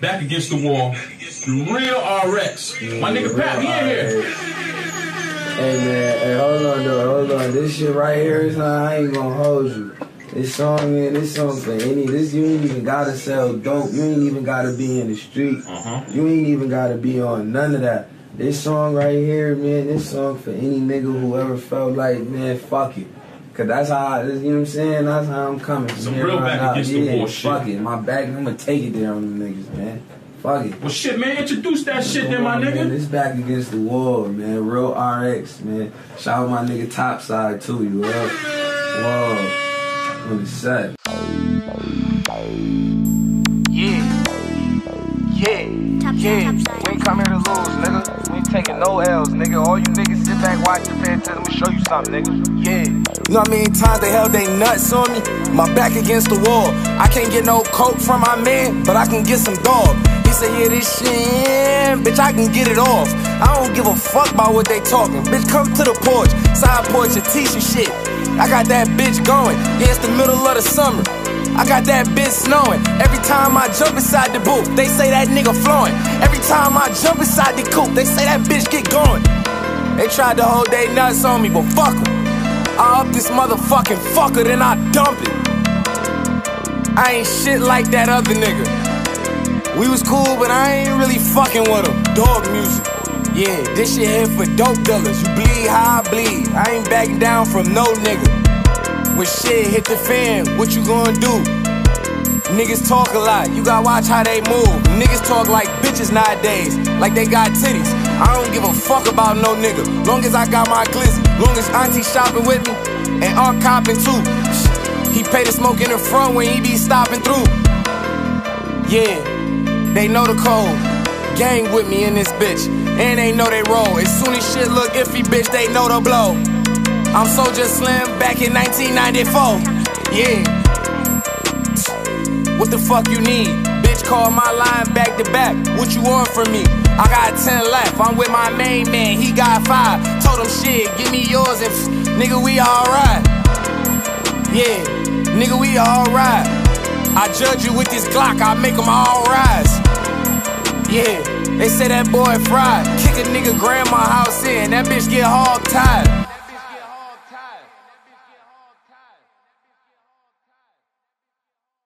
back against the wall. The real RX. My nigga Pat, he in here. Hey man, hey, hold on though, hold on. This shit right here is not, I ain't gonna hold you. This song, man, this song for any, this, you ain't even gotta sell dope. You ain't even gotta be in the street. Uh-huh. You ain't even gotta be on none of that. This song right here, man, this song for any nigga who ever felt like, man, fuck it. Cause that's how, I, you know what I'm saying? That's how I'm coming Some here real back now. against the yeah, wall shit. fuck it. My back, I'm gonna take it there on them niggas, man. Fuck it. Well, shit, man, introduce that shit then, my on, Man, nigga. this back against the wall, man. Real RX, man. Shout out my nigga Topside too, you up? Whoa. What is that? Yeah. Yeah. Top yeah. top. We ain't come here to lose, nigga. Taking no L's, nigga. All you niggas sit back, watch attention. Let me show you something, nigga. Yeah. You know how many times they held they nuts on me? My back against the wall. I can't get no coke from my man, but I can get some dog. He said, yeah, this shit, bitch, I can get it off. I don't give a fuck about what they talking. Bitch, come to the porch, side porch and teach you shit. I got that bitch going. Yeah, it's the middle of the summer. I got that bitch snowing. Every time I jump inside the booth, they say that nigga flowing. Time I jump inside the coop, they say that bitch get going. They tried to hold they nuts on me, but fuck fuck 'em. I up this motherfucking fucker, then I dump it. I ain't shit like that other nigga. We was cool, but I ain't really fucking with him. Dog music. Yeah, this shit here for dope dealers. You bleed how I bleed. I ain't backing down from no nigga. When shit hit the fan, what you gonna do? Niggas talk a lot, you gotta watch how they move. Niggas talk like bitches nowadays, like they got titties. I don't give a fuck about no nigga, long as I got my glizzy. Long as auntie shopping with me, and Aunt copping too. He pay the smoke in the front when he be stopping through. Yeah, they know the code. Gang with me in this bitch, and they know they roll. As soon as shit look iffy, bitch, they know the blow. I'm Soulja Slim back in 1994. Yeah. What the fuck you need? Bitch, call my line back to back. What you want from me? I got 10 left. I'm with my main man. He got five. Told him shit, give me yours and nigga, we alright. Yeah, nigga, we alright. I judge you with this Glock, I make them all rise. Yeah, they say that boy fried. Kick a nigga grandma house in, that bitch get hog tied.